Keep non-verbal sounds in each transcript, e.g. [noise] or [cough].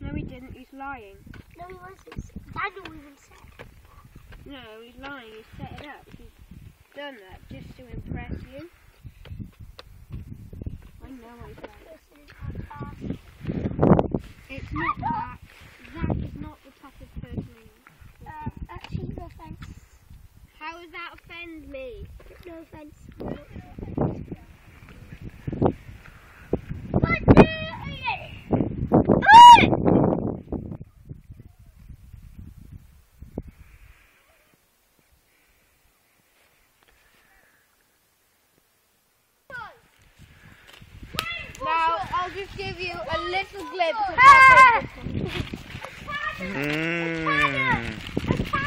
No, he didn't. He's lying. No, he wasn't. Daniel even said. No, he's lying. He's set it up. He's done that just to impress you. I know he's lying. It's not Zach. Zach is not the type of person. Um, actually, no offense. How does that offend me? No offense. What the? Now, I'll just give you a little glimpse of Ah! Mm.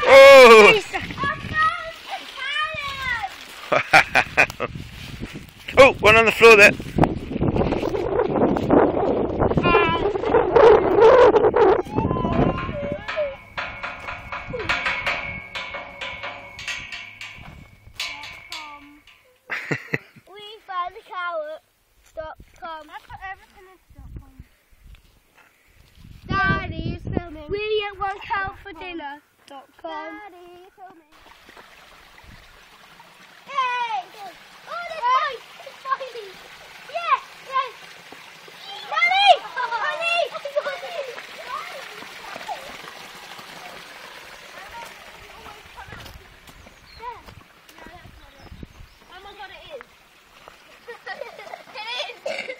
Oh! [laughs] oh, one on the floor there. [laughs] one carrot for dinner. Dot com. Daddy, filming. Hey! Oh, that's fine. It's fine. Yeah, yeah. Daddy! Daddy! Oh my god, it is. it is.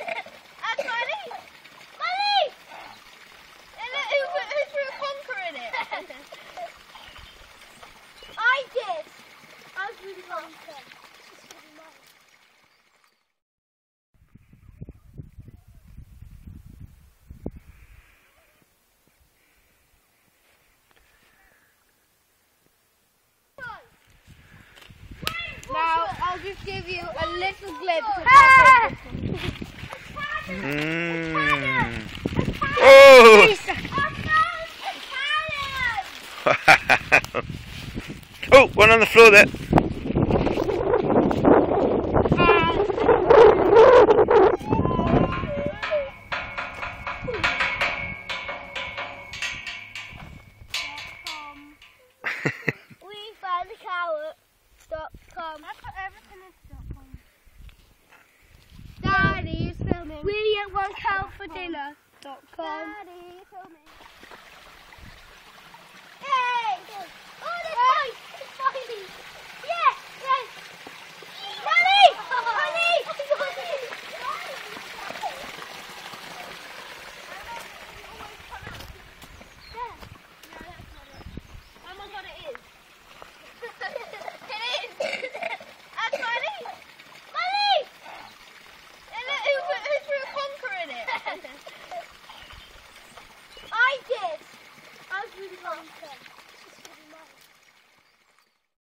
That's funny. Daddy! And look, who, put- who threw a conker in it? [laughs] I did. I was really wrong. Now, I'll just give you a little glimpse of [laughs] Ah! Mm. Oh! [laughs] oh, one on the floor there. We found the carrot. Stop, come. I put everything in Stockholm. Daddy is filming. We get one carrot for dinner. Dot com. Daddy, filming.